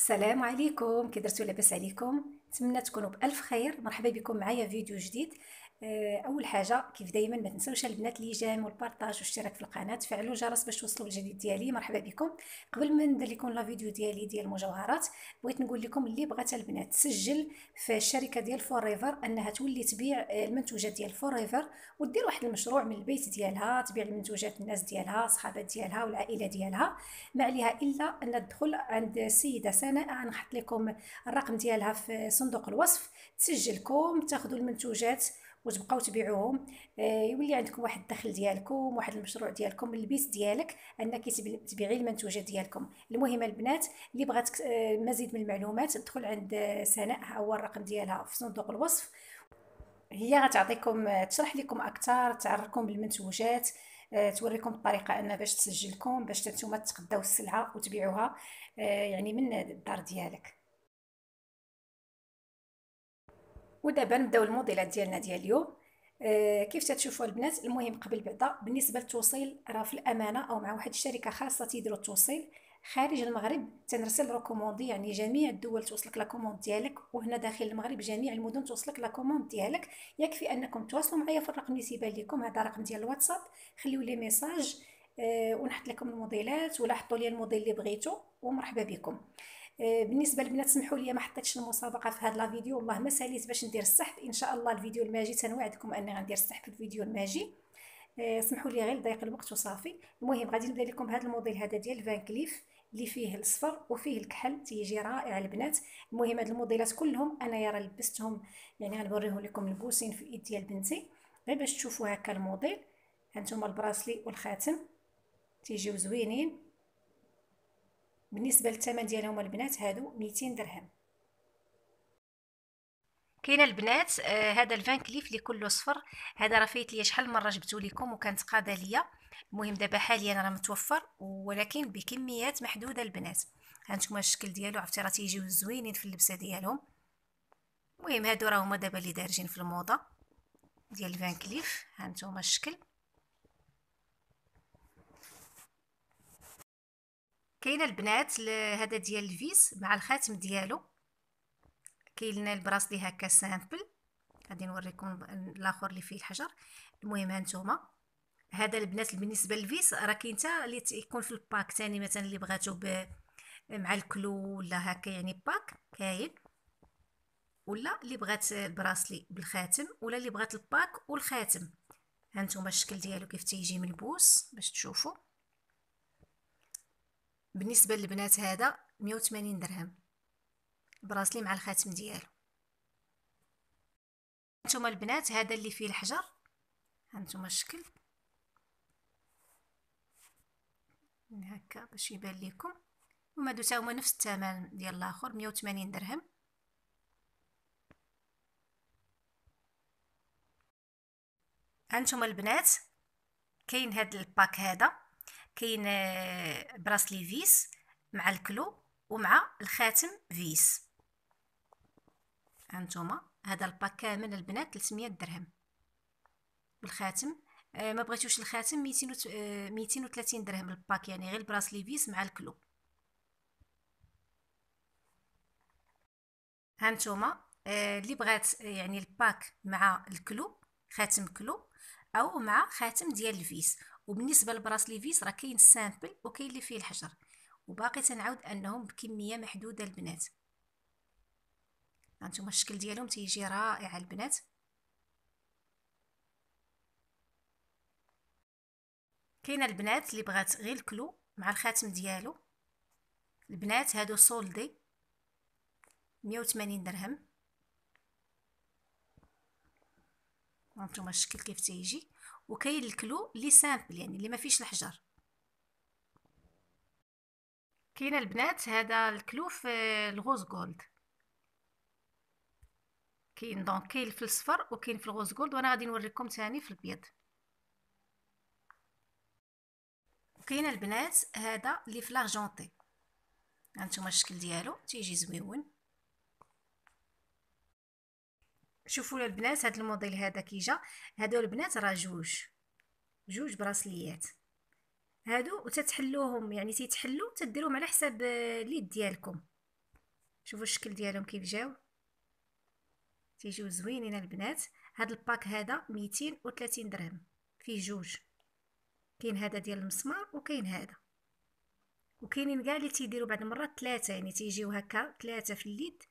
السلام عليكم. كي درتو لاباس عليكم نتمنى تكونوا بألف خير. مرحبا بكم معايا فيديو جديد. أول حاجة كيف دائما ما تنساوش البنات les j'aime وال partage والاشتراك في القناة تفعلوا الجرس باش توصلوا الجديد ديالي. مرحبا بكم. قبل ما ندير لكم la vidéo ديالي ديال المجوهرات بغيت نقول لكم اللي بغات البنات تسجل في الشركة ديال Forever أنها تولي تبيع المنتوجات ديال Forever ودير واحد المشروع من البيت ديالها تبيع المنتوجات الناس ديالها صحابات ديالها والعائلة ديالها. ما عليها إلا أن تدخل عند السيدة سناء نحط لكم الرقم ديالها في صندوق الوصف. تسجلكم تاخذوا المنتوجات وتبقاو تبيعوهم. آه، يولي عندكم واحد الدخل ديالكم واحد المشروع ديالكم من البيت ديالك أنك تبيعي المنتوجات ديالكم. المهم البنات اللي بغات آه، مزيد من المعلومات تدخل عند سناء هو الرقم ديالها في صندوق الوصف. هي غتعطيكم تشرح لكم أكثر تعرفكم بالمنتوجات آه، توريكم الطريقة أن باش تسجلكم باش نتوما تقداو السلعة وتبيعوها يعني من الدار ديالك. ودابا نبداو الموديلات ديالنا ديال اليوم. آه كيف تتشوفوا البنات؟ المهم قبل بعدا بالنسبة للتوصيل راه في الأمانة أو مع واحد الشركة خاصة تيديروا التوصيل خارج المغرب تنرسل recommandé يعني جميع الدول توصلك la commande ديالك وهنا داخل المغرب جميع المدن توصلك la commande ديالك. يكفي أنكم تواصلوا معايا في الرقم اللي تيبان لكم هذا رقم ديال الواتساب. خليو لي message آه ونحط لكم الموديلات ولا حطوا لي الموديل اللي بغيتو ومرحبا بكم. بالنسبة للبنات سمحوا لي ما حطيتش المسابقة في هذا la vidéo. والله ما ساليت باش ندير السحب. إن شاء الله الفيديو الماجي تنوعدكم أني غندير السحب في الفيديو الماجي. آه، سمحوا لي غير ضيق الوقت وصافي. المهم غادي نبدأ لكم بهذا الموديل هذا ديال Van Cleef اللي فيه الصفر وفيه الكحل. تيجي رائع البنات. المهم هاد الموديلات كلهم أنا يرى لبستهم. يعني غنوريهم لكم البوسين في الإيد ديال بنتي. غير باش تشوفوا هكا الموديل. هانتوما ال bracelet والخاتم. تيجيو زوينين. بالنسبة للثمن ديالهم البنات هادو 200 درهم. كاينة البنات آه هذا ال Van Cleef اللي كله صفر. هذا راه فايت ليا شحال مرة جبتو لكم وكانت قاده ليا. المهم دابا حاليا راه متوفر ولكن بكميات محدودة البنات. هانتوما الشكل ديالو عرفتي راه تيجيو زوينين في اللبسة ديالهم. المهم هادو راه هما دابا اللي دارجين في الموضة ديال ال Van Cleef هانتوما الشكل. كاينة البنات هذا ديال ال vis مع الخاتم ديالو. كاين لنا ال bracelet هكا simple غادي نوريكم الآخر اللي فيه الحجر. المهم هانتوما هذا البنات بالنسبة لل vis راه كاين حتى اللي يكون في ال pack ثاني مثلا اللي بغاتو مع ال clou ولا هكا يعني pack كاين. ولا اللي بغات ال bracelet بالخاتم ولا اللي بغات ال pack والخاتم. هانتوما الشكل ديالو كيف تيجي ملبوس باش تشوفوا بالنسبة للبنات هذا 180 درهم. bracelet مع الخاتم ديالو. هانتوما البنات هذا اللي فيه الحجر. هانتوما الشكل. هكا باش يبان لكم هما هادو هما نفس الثمن ديال الآخر 180 درهم. هانتوما البنات كاين هاد ال pack هذا. كاين آه، bracelet vis مع ال clou ومع الخاتم vis هانتوما هذا ال pack كامل البنات 300 درهم. بالخاتم آه ما بغيتوش الخاتم 230 آه، درهم ال pack يعني غير ال bracelet vis مع ال clou. هانتوما آه اللي بغات يعني ال pack مع ال clou خاتم clou أو مع خاتم ديال ال vis وبالنسبة لل bracelet vis راه كاين ال simple وكاين اللي فيه الحجر وباقي تنعاود أنهم بكمية محدودة البنات. هانتوما الشكل ديالهم تيجي رائع البنات. كاينة البنات اللي بغات غير ال clou مع الخاتم ديالو. البنات هادو soldés 180 درهم. هانتوما الشكل كيف تيجي؟ وكاين ال clou اللي simple يعني اللي ما فيش الحجر. كاين البنات هذا ال clou في ال rose gold. كاين donc كاين في الصفر وكاين في ال rose gold وأنا غادي نوريكم ثاني في البيض. كاين البنات هذا اللي في l'argenté هانتوما الشكل ديالو تيجي زوين. شوفوا البنات هذا الموديل هذا كي جا هادو البنات راه جوج جوج براسليات. هادو وتتحلوهم يعني تيتحلوا تديروهم على حساب اليد ديالكم. شوفوا الشكل ديالهم كيف جاو. تيجيو زوينين البنات. هاد ال pack هذا 230 درهم فيه جوج. كاين هذا ديال المسمار وكاين هذا. وكاينين كاع اللي تيديروا بعض المرات ثلاثة يعني تيجيو هكا ثلاثة في اليد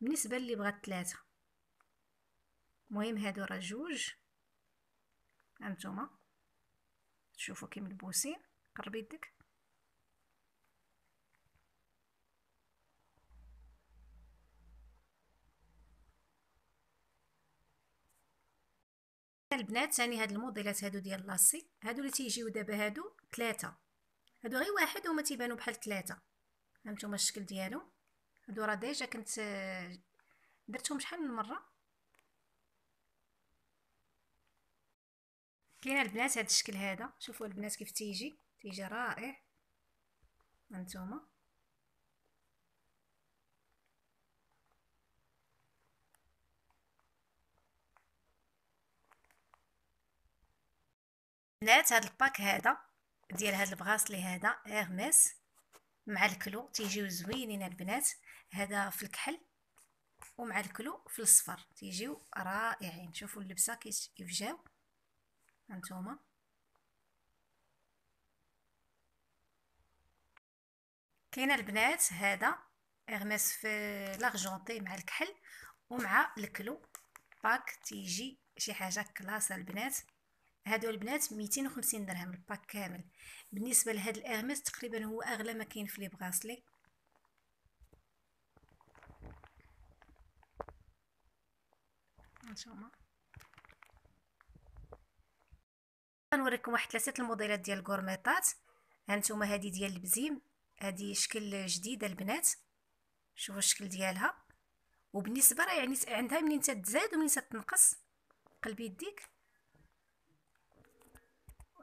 بالنسبة اللي بغات ثلاثة المهم هادو راه جوج. هانتوما. تشوفوا كي ملبوسين قرب يدك. البنات ثاني هاد الموديلات هادو ديال لاسي هادو اللي تيجيو دابا هادو ثلاثة هادو غير واحد وما تيبانو بحال ثلاثة هانتوما الشكل ديالو. هادو راه déjà كنت درتهم شحال من مرة؟ كاين البنات هاد الشكل هذا. شوفوا البنات كيف تيجي. تيجي رائع. هانتوما. بنات هاد ال pack هذا ديال هاد ال bracelet هذا Hermès مع الكلو. تيجيو زوينين البنات. هذا في الكحل ومع الكلو في الصفر. تيجيو رائعين. شوفوا اللبسة كيف جاو. هانتوما كاين البنات هذا Hermès في l'argenté مع الكحل ومع الكلو. pack تيجي شي حاجة classe البنات. هادو البنات 250 درهم ال pack كامل. بالنسبة لهاد الارمس تقريبا هو أغلى ما كاين في لي بغاسلي هانتوما غنوريكم واحد ثلاثة الموديلات ديال الكورميطات هانتوما هادي ديال البزيم هادي شكل جديد البنات. شوفوا الشكل ديالها. وبالنسبة راه يعني عندها منين تتزاد ومنين تتنقص. قلبي يديك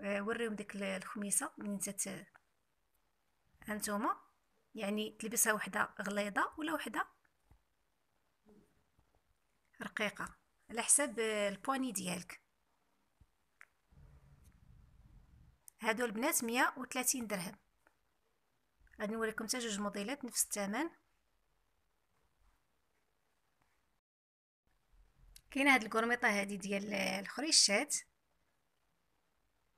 آه، وريهم ديك الخميسة. منين تت هانتوما يعني تلبسها وحدة غليظة ولا وحدة؟ رقيقة. على حساب البواني ديالك. هادو البنات مية وثلاثين درهم. غادي نوريكم حتى جوج موديلات نفس الثمن. كاينة هاد الكورميطه هادي ديال الخريشات.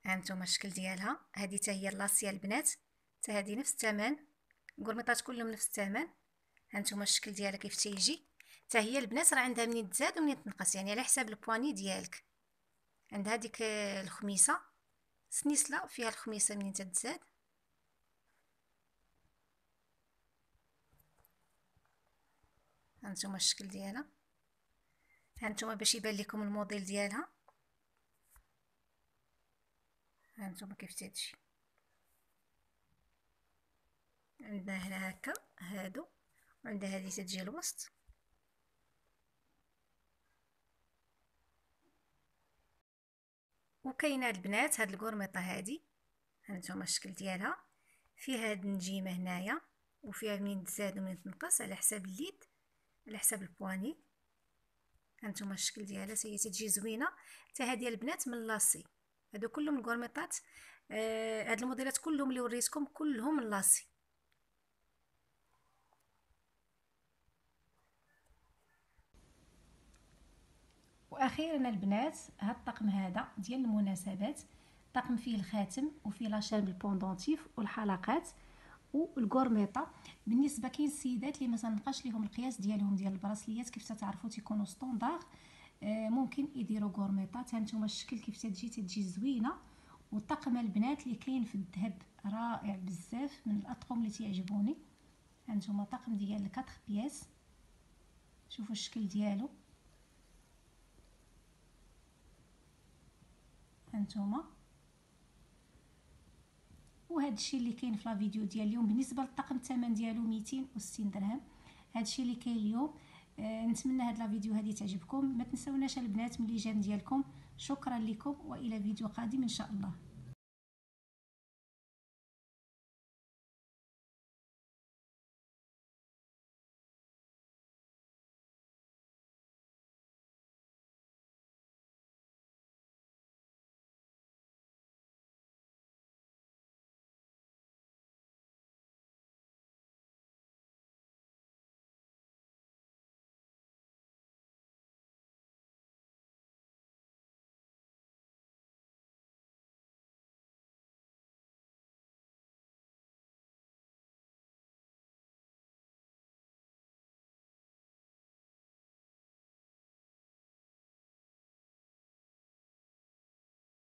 هانتوما الشكل ديالها. هادي حتى هي لاسيا البنات. حتى هادي نفس الثمن. الكورميطات كلهم نفس الثمن. هانتوما الشكل ديالها كيف تيجي. حتى هي البنات راه عندها منين تزاد ومنين تنقص يعني على حساب البواني ديالك. عندها ديك الخميسة. سنيسله فيها الخميسة منين تتزاد؟ هانتوما الشكل ديالها. هانتوما باش يبان لكم الموديل ديالها. هانتوما كيف تمشي عندنا هنا هكا هادو. وعندها هذه تجي الوسط. وكاينه البنات هاد القرميطه هادي هانتوما الشكل ديالها. فيها هاد النجيمه هنايا وفيها منين تزاد ومنين تنقص على حساب اليد على حساب البواني. هانتوما الشكل ديالها هي تجي زوينة. حتى هادي البنات من لاسي هادو كلهم الكورميطات آه هاد الموديلات كلهم اللي وريتكم كلهم لاسي وأخيرا البنات هاد الطقم هذا ديال المناسبات طقم فيه الخاتم وفيه la chaîne بال pendentif والحلقات والكورميطة بالنسبة كاين السيدات اللي ما تنلقاش ليهم القياس ديالهم ديال البراسليات كيف تعرفوا تيكونوا standard آه، ممكن يديروا غورميطات هانتوما الشكل كيف تجي تجي زوينة. وطقم البنات اللي كاين في الذهب رائع بزاف من الأطقم اللي تيعجبوني. هانتوما طقم ديال 4 pièces. شوفوا الشكل ديالو. هانتوما وهذا الشيء اللي كاين في لا فيديو ديال اليوم بالنسبة للطقم الثمن ديالو 260 درهم. هذا الشيء اللي كاين اليوم آه نتمنى هاد لا فيديو هذه تعجبكم. ما تنسوناش البنات من ليجان ديالكم. شكرا لكم وإلى فيديو قادم إن شاء الله.